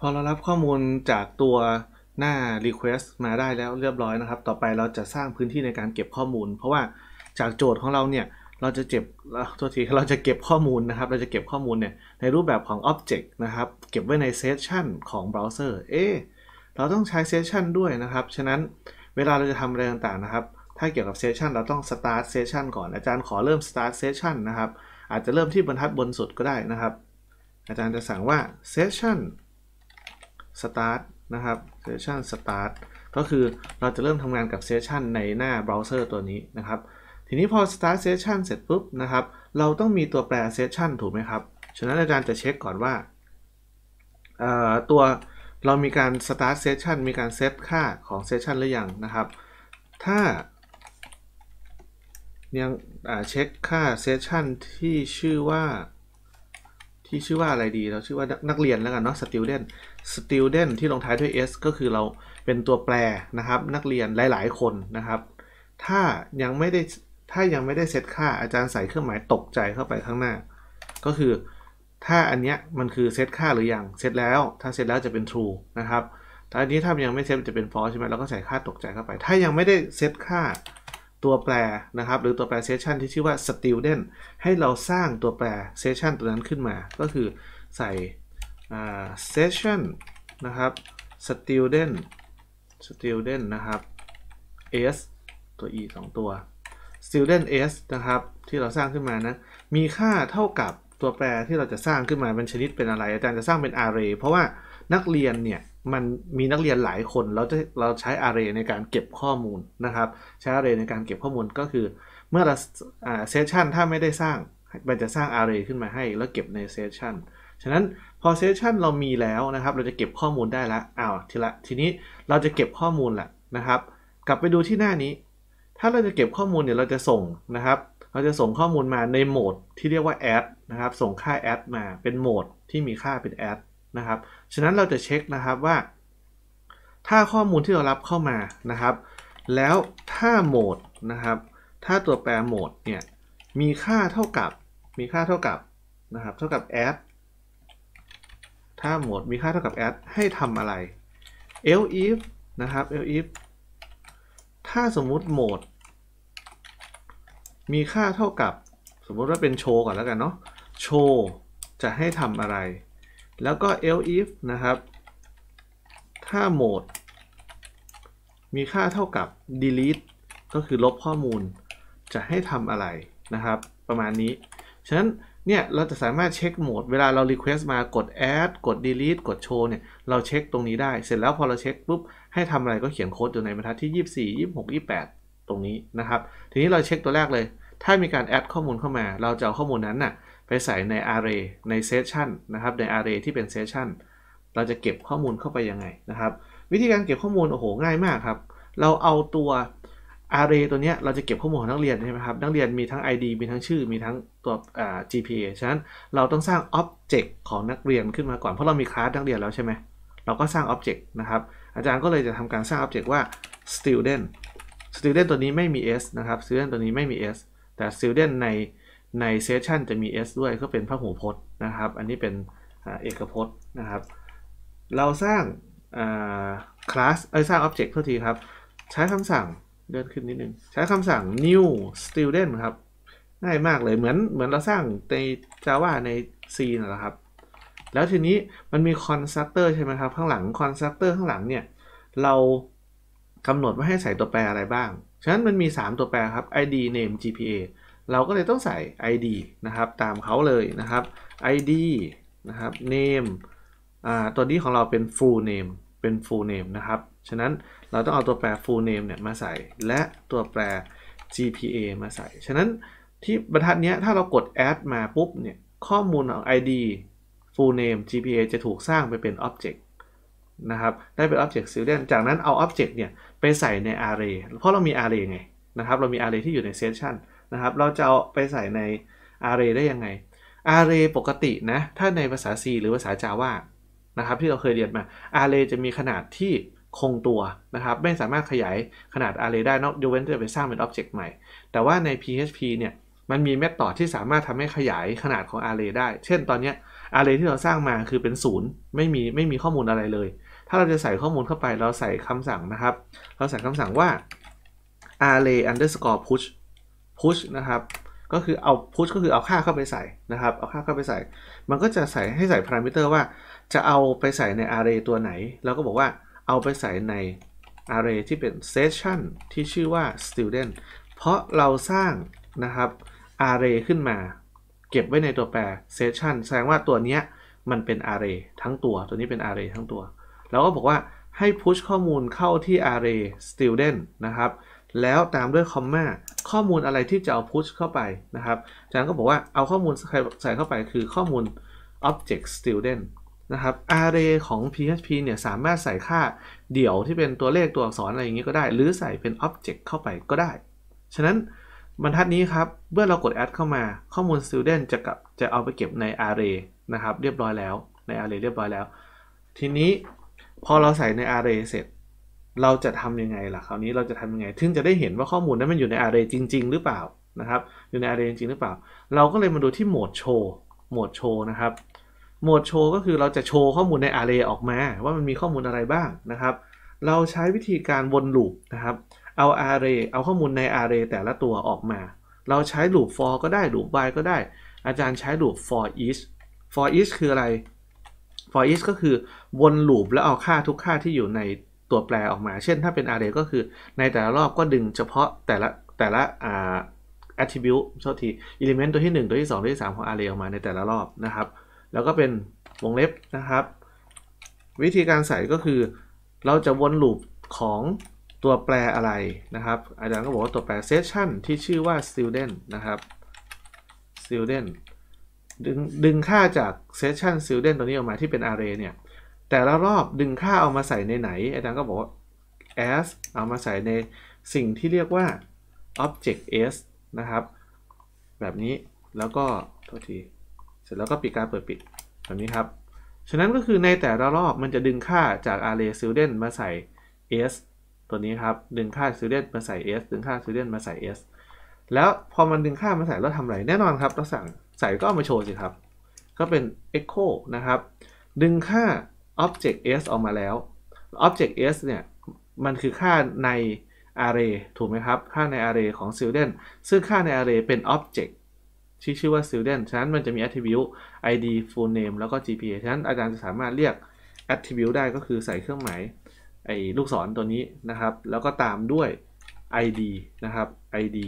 พอเรารับข้อมูลจากตัวหน้า request มาได้แล้วเรียบร้อยนะครับ ต่อไปเราจะสร้างพื้นที่ในการเก็บข้อมูล เพราะว่าจากโจทย์ของเราเนี่ย เราจะเก็บโทษทีเราจะเก็บข้อมูลนะครับ เราจะเก็บข้อมูลเนี่ยในรูปแบบของ object นะครับ เก็บไว้ใน session ของ browser เอ๊เราต้องใช้ session ด้วยนะครับ ฉะนั้นเวลาเราจะทำอะไรต่างๆนะครับ ถ้าเกี่ยวกับ session เราต้อง start session ก่อน อาจารย์ขอเริ่ม start session นะครับ อาจจะเริ่มที่บรรทัดบนสุดก็ได้นะครับ อาจารย์จะสั่งว่า session start นะครับ session start ก็คือเราจะเริ่มทำงานกับ session ในหน้าเบราว์เซอร์ตัวนี้นะครับ ทีนี้พอ start session เสร็จปุ๊บนะครับ เราต้องมีตัวแปร session ถูกไหมครับ ฉะนั้นอาจารย์จะเช็คก่อนว่าตัวเรามีการ start session มีการเซตค่าของ session หรือยังนะครับ ถ้ายังเช็คค่า session ที่ชื่อว่า ที่ชื่อว่าอะไรดี เราชื่อว่านักเรียนแล้วกันเนาะ student student ที่ลงท้ายด้วย s ก็คือเราเป็นตัวแปรนะครับ นักเรียนหลาย ๆ คนนะครับ ถ้ายังไม่ได้ถ้ายังไม่ได้เซตค่าอาจารย์ใส่เครื่องหมายตกใจเข้าไปข้างหน้า ก็คือถ้าอันเนี้ยมันคือเซตค่าหรือยังเซตแล้ว ถ้าเซตแล้วจะเป็น true นะครับแต่อันนี้ถ้ายังไม่เซตจะเป็น false ใช่ไหมเราก็ใส่ค่าตกใจเข้าไป ถ้ายังไม่ได้เซตค่า ตัวแปรนะครับ หรือตัวแปร session ที่ชื่อว่า student ให้เราสร้างตัวแปร session ตัวนั้นขึ้นมา ก็คือใส่ session นะครับ student student นะครับ s ตัว e 2 ตัว student s นะครับ ที่เราสร้างขึ้นมานะ มีค่าเท่ากับตัวแปรที่เราจะสร้างขึ้นมาเป็นชนิดเป็นอะไร อาจารย์จะสร้างเป็น array เพราะว่า นักเรียนเนี่ยมันมีนักเรียนหลายคนเราจะเราใช้ array ในการเก็บข้อมูลนะครับ ใช้ array ในการเก็บข้อมูลก็คือ เมื่อเรา session ถ้าไม่ได้สร้างมันจะสร้าง array ขึ้นมาให้แล้วเก็บใน session ฉะนั้นพอ session เรามีแล้วนะครับ เราจะเก็บข้อมูลได้แล้วอ้าวทีละทีนี้เราจะเก็บข้อมูลแหละนะครับ กลับไปดูที่หน้านี้ ถ้าเราจะเก็บข้อมูลเนี่ยเราจะส่งนะครับ เราจะส่งข้อมูลมาในโหมดที่เรียกว่า add นะครับ ส่งค่า add มาเป็นโหมดที่มีค่าเป็น add นะครับ ฉะนั้นเราจะเช็คนะครับว่า ถ้าข้อมูลที่เรารับเข้ามานะครับ แล้วถ้าโหมดนะครับ ถ้าตัวแปรโหมดเนี่ยมีค่าเท่ากับมีค่าเท่ากับนะครับ เท่ากับ add ถ้าโหมดมีค่าเท่ากับ add ให้ทำอะไร else if นะครับ else if ถ้าสมมุติโหมด มีค่าเท่ากับ สมมุติว่าเป็นโชว์ก่อนแล้วกันเนาะโชว์จะให้ทำอะไร แล้วก็ else if นะครับ ถ้าโหมด มีค่าเท่ากับ delete ก็คือลบข้อมูล จะให้ทำอะไรนะครับ ประมาณนี้ ฉะนั้นเนี่ยเราจะสามารถเช็คโหมด เวลาเรา request มากด add กด delete กด show เนี่ย เราเช็คตรงนี้ได้ เสร็จแล้วพอเราเช็คปุ๊บ ให้ทำอะไรก็เขียนโค้ดอยู่ในบรรทัดที่ 24 26 28 ตรงนี้นะครับ ทีนี้เราเช็คตัวแรกเลย ถ้ามีการ add ข้อมูลเข้ามา เราจะเอาข้อมูลนั้นน่ะ ไปใส่ใน array ใน session นะครับ ใน array ที่เป็น session เราจะเก็บข้อมูลเข้าไปยังไงนะครับ วิธีการเก็บข้อมูลโอ้โหง่ายมากครับ เราเอาตัว array ตัวนี้เราจะเก็บข้อมูลของนักเรียนใช่ไหมครับ นักเรียนมีทั้ง id มีทั้งชื่อ มีทั้งตัว gpa ฉะนั้นเราต้องสร้าง object ของนักเรียนขึ้นมาก่อน เพราะเรามีคลาสนักเรียนแล้วใช่ไหม เราก็สร้าง object นะครับ อาจารย์ก็เลยจะทำการสร้าง object ว่า student student ตัวนี้ไม่มี s นะครับ student ตัวนี้ไม่มี s แต่ student ใน ใน session จะมี s ด้วยก็เป็นพหูพจน์นะครับ อันนี้เป็นเอกพจน์นะครับ เราสร้าง class เอ้ยสร้าง object เท่าทีครับ ใช้คำสั่งเลื่อนขึ้นนิดนึง ใช้คำสั่ง new student ครับ ง่ายมากเลยเหมือนเหมือนเราสร้างใน Java ใน C น่ะครับ แล้วทีนี้มันมี constructor ใช่ไหมครับ ข้างหลัง constructor ข้างหลังเนี่ย เรากำหนดว่าให้ใส่ตัวแปรอะไรบ้าง ฉะนั้นมันมี 3 ตัวแปรครับ id name gpa เราก็เลยต้องใส่ id นะครับตามเขาเลยนะครับ id นะครับ name อ่าตัวนี้ของเราเป็น full name เป็น full name นะครับ ฉะนั้นเราต้องเอาตัวแปร full name เนี่ยมาใส่ และตัวแปร gpa มาใส่ ฉะนั้นที่บรรทัดนี้ถ้าเรากด add มาปุ๊บเนี่ยข้อมูลของ id full name gpa จะถูกสร้างไปเป็น object นะครับ ได้เป็น object student จากนั้นเอา object เนี่ยไปใส่ใน array เพราะเรามี array ไงนะครับ เรามี array ที่อยู่ใน session นะครับ เราจะเอาไปใส่ใน array ได้ยังไง array ปกตินะ ถ้าในภาษา C หรือภาษา Java นะครับ ที่เราเคยเรียนมา array จะมีขนาดที่คงตัวนะครับ ไม่สามารถขยายขนาด array ได้นอกยกเว้นจะไปสร้างเป็น object ใหม่ แต่ว่าใน PHP เนี่ยมันมีเมธอดที่สามารถทำให้ขยายขนาดของ array ได้ เช่นตอนนี้ array ที่เราสร้างมาคือเป็นศูนย์ไม่มีไม่มีข้อมูลอะไรเลย ถ้าเราจะใส่ข้อมูลเข้าไปเราใส่คำสั่งนะครับ เราใส่คำสั่งว่า array underscore push push นะครับก็คือเอา push ก็คือเอาค่าเข้าไปใส่นะครับ เอาค่าเข้าไปใส่ มันก็จะใส่ให้ใส่ parameter ว่าจะเอาไปใส่ใน array ตัวไหน เราก็บอกว่าเอาไปใส่ใน array ที่เป็น session ที่ชื่อว่า student เพราะเราสร้างนะครับ array ขึ้นมา เก็บไว้ในตัวแปร session แสดงว่าตัวเนี้ยมันเป็น array ทั้งตัว ตัวนี้เป็น array ทั้งตัว เราก็บอกว่าให้ push ข้อมูลเข้าที่ array student นะครับ แล้วตามด้วยคอมมาข้อมูลอะไรที่จะเอา push เข้าไปนะครับอาจารย์ก็บอกว่าเอาข้อมูลใส่เข้าไปคือข้อมูล object student นะครับ array ของ PHP เนี่ยสามารถใส่ค่าเดี่ยวที่เป็นตัวเลขตัวอักษรอะไรอย่างนี้ก็ได้ หรือใส่เป็น object เข้าไปก็ได้ ฉะนั้นบรรทัดนี้ครับ เมื่อเรากด add เข้ามาข้อมูล student จะกับจะเอาไปเก็บใน array นะครับ เรียบร้อยแล้วใน array เรียบร้อยแล้ว ทีนี้พอเราใส่ใน array เสร็จ เราจะทำยังไงล่ะคราวนี้เราจะทำยังไงถึงจะได้เห็นว่าข้อมูลนั้นมันอยู่ใน array จริง ๆ หรือเปล่านะครับ อยู่ใน array จริงหรือเปล่า เราก็เลยมาดูที่โหมดโชว์โหมดโชว์นะครับโหมดโชว์ก็คือเราจะโชว์ข้อมูลใน array ออกมา ว่ามันมีข้อมูลอะไรบ้างนะครับ เราใช้วิธีการวนลูปนะครับ เอา array เอาข้อมูลใน array แต่ละตัวออกมา เราใช้ลูป for ก็ได้ลูป while ก็ได้ อาจารย์ใช้ลูป for each for each คืออะไร for each ก็คือวนลูปแล้วเอาค่าทุกค่าที่อยู่ใน ตัวแปรออกมา เช่นถ้าเป็น array ก็คือในแต่ละรอบก็ดึงเฉพาะแต่ละแต่ละอ่า attribute โทษที element ตัวที่ 1 ตัวที่ 2 ตัวที่ 3 ของ array ออกมาในแต่ละรอบนะครับ แล้วก็เป็นวงเล็บนะครับ วิธีการใส่ก็คือเราจะวนลูปของตัวแปรอะไรนะครับ อาจารย์ก็บอกว่าตัวแปร session ที่ชื่อว่า student นะครับ student ดึงดึงค่าจาก session student ตัวนี้ออกมาที่เป็น array เนี่ย แต่ละรอบดึงค่าเอามาใส่ในไหน อาจารย์ก็บอกว่า as เอามาใส่ในสิ่งที่เรียกว่า object s นะครับ แบบนี้แล้วก็โทษที เสร็จแล้วก็ปิดการเปิดปิดแบบนี้ครับ ฉะนั้นก็คือในแต่ละรอบมันจะดึงค่าจาก array student มาใส่ s ตัวนี้ครับ ดึงค่า student มาใส่ s ดึงค่า student มาใส่ s แล้วพอมันดึงค่ามาใส่แล้วทำอะไรแน่นอนครับ เราสั่งใส่ก็เอามาโชว์สิครับ ก็เป็น echo นะครับ ดึงค่า object s ออกมาแล้ว object s เนี่ย มันคือค่าใน array ถูกไหมครับ ค่าใน array ของ student ซึ่งค่าใน array เป็น object ที่ชื่อว่า student ฉะนั้นมันจะมี attribute id full name แล้วก็ gpa ฉะนั้นอาจารย์จะสามารถเรียก attribute ได้ก็คือใส่เครื่องหมายไอ้ลูกศรตัวนี้นะครับ แล้วก็ตามด้วย id นะครับ id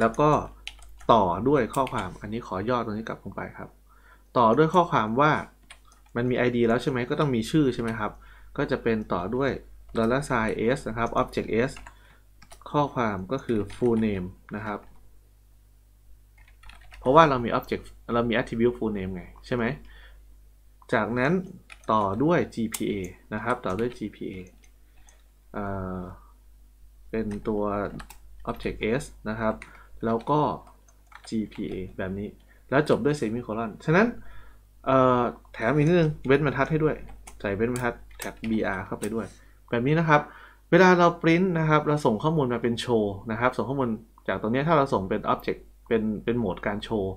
แล้วก็ต่อด้วยข้อความ อันนี้ขอย่อตรงนี้กลับลงไปครับ ต่อด้วยข้อความว่า มันมี id แล้วใช่ไหมก็ต้องมีชื่อใช่ไหมครับ ก็จะเป็นต่อด้วย dollar sign s นะครับ object s ข้อความก็คือ full name นะครับ เพราะว่าเรามี object เรามี attribute full name ไงใช่ไหม จากนั้นต่อด้วย GPA นะครับ ต่อด้วย GPA เอ่อเป็นตัว object s นะครับ แล้วก็ GPA แบบนี้ แล้วจบด้วย semicolon ฉะนั้น แถมอีกนิดนึงเว้นบรรทัดให้ด้วย ใส่เว้นบรรทัดแท็บ br เข้าไปด้วย แบบนี้นะครับ เวลาเราปริ้นนะครับ เราส่งข้อมูลมาเป็นโชว์นะครับ ส่งข้อมูลจากตรงนี้ถ้าเราส่งเป็น object เป็นเป็นโหมดการโชว์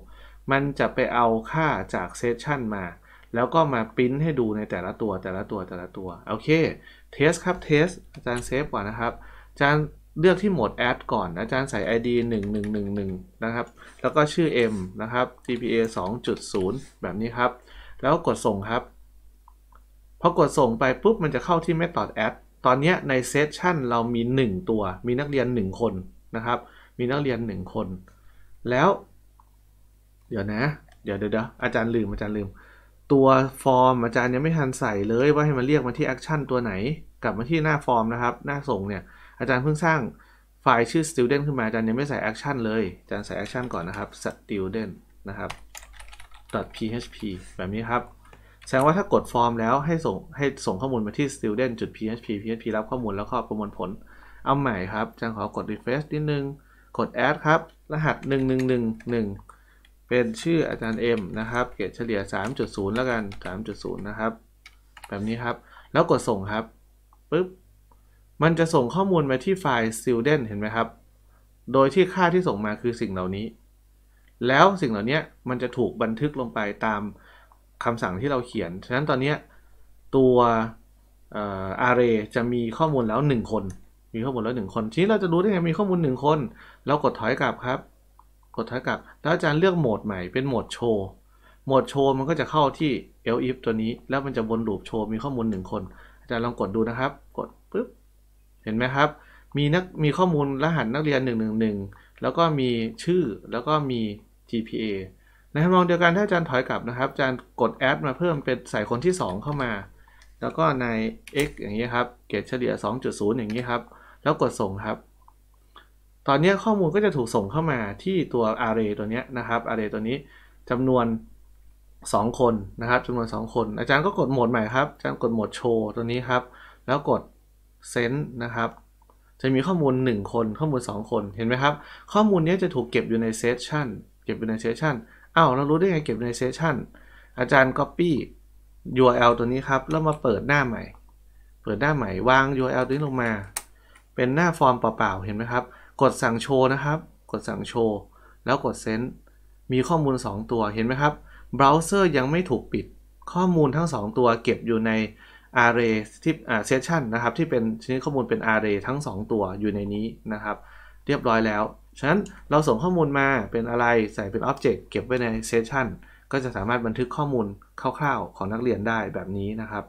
มันจะไปเอาค่าจาก session มา แล้วก็มาปริ้นให้ดูในแต่ละตัวแต่ละตัวแต่ละตัว โอเค test ครับ test อาจารย์ save ก่อนนะครับ อาจารย์ เลือกที่โหมด add ก่อนอาจารย์ใส่ id 1111 นะครับ แล้วก็ชื่อ m นะครับ gpa 2.0 แบบนี้ครับ แล้วกดส่งครับ พอกดส่งไปปุ๊บมันจะเข้าที่ method add ตอนนี้ใน session เรามี 1 ตัว มีนักเรียน 1 คนนะครับ มีนักเรียน 1 คน แล้ว เดี๋ยวนะ เดี๋ยวเดี๋ยวอาจารย์ลืมอาจารย์ลืม ตัวฟอร์มอาจารย์ยังไม่ทันใส่เลยว่าให้มันเรียกมาที่ action ตัวไหน กลับมาที่หน้าฟอร์มนะครับ หน้าส่งเนี่ย อาจารย์เพิ่งสร้างไฟล์ชื่อ student ขึ้นมาอาจารย์ยังไม่ใส่ action เลย อาจารย์ใส่ action ก่อนนะครับ student นะครับ .php แบบนี้ครับ แสดงว่าถ้ากดฟอร์มแล้วให้ส่งให้ส่งข้อมูลมาที่ student.php php รับข้อมูลแล้วก็ประมวลผล เอาใหม่ครับอาจารย์ขอกด refresh นิดนึง กด add ครับ รหัส 1111 เป็นชื่ออาจารย์ M นะครับ เกรดเฉลี่ย 3.0 แล้วกัน 3.0 นะครับ แบบนี้ครับ แล้วกดส่งครับปึ๊บ มันจะส่งข้อมูลมาที่ไฟล์ student เห็นไหมครับ โดยที่ค่าที่ส่งมาคือสิ่งเหล่านี้ แล้วสิ่งเหล่านี้มันจะถูกบันทึกลงไปตามคำสั่งที่เราเขียน ฉะนั้นตอนนี้ตัวอ่อ array จะมีข้อมูลแล้ว 1 คน มีข้อมูลแล้ว 1 คน ทีนี้เราจะรู้ได้ไงมีข้อมูล 1 คน เรากดถอยกลับครับ กดถอยกลับ แล้วอาจารย์เลือกโหมดใหม่เป็นโหมดโชว์ โหมดโชว์มันก็จะเข้าที่ elif ตัวนี้ แล้วมันจะวนลูปโชว์มีข้อมูล 1 คน อาจารย์ลองกดดูนะครับ กดปุ๊บ เห็นไหมครับ มีนักมีข้อมูลรหัสนักเรียน 111 แล้วก็มีชื่อแล้วก็มี GPA ในทำนองเดียวกันถ้าอาจารย์ถอยกลับนะครับอาจารย์กด add มาเพิ่มเป็นใส่คนที่ 2 เข้ามา แล้วก็ใน x อย่างนี้ครับเกรดเฉลี่ย 2.0 อย่างนี้ครับ แล้วกดส่งครับ ตอนนี้ข้อมูลก็จะถูกส่งเข้ามาที่ตัว array ตัวนี้นะครับ array ตัวนี้จำนวน 2 คนนะครับจำนวน 2 คน อาจารย์ก็กดโหมดใหม่ครับอาจารย์กดโหมดโชว์ตัวนี้ครับ แล้วกด send นะครับ จะมีข้อมูล 1 คนข้อมูล 2 คนเห็นไหมครับ ข้อมูลนี้จะถูกเก็บอยู่ใน session เก็บอยู่ใน session อ้าวเรารู้ได้ไงเก็บใน session อาจารย์ copy URL ตัวนี้ครับ แล้วมาเปิดหน้าใหม่ เปิดหน้าใหม่วาง URL ตัวนี้ลงมา เป็นหน้าฟอร์มเปล่าๆเห็นไหมครับ กดสั่งโชว์นะครับ กดสั่งโชว์แล้วกด send มีข้อมูล 2 ตัวเห็นไหมครับเบราว์เซอร์ยังไม่ถูกปิดข้อมูลทั้ง 2 ตัวเก็บอยู่ใน array ที่อ่า session นะครับ ที่เป็นชนิดข้อมูลเป็น array ทั้ง 2 ตัวอยู่ในนี้นะครับ เรียบร้อยแล้ว ฉะนั้นเราส่งข้อมูลมาเป็นอะไรใส่เป็น object เก็บไว้ใน session ก็จะสามารถบันทึกข้อมูลคร่าวๆ ของนักเรียนได้แบบนี้นะครับ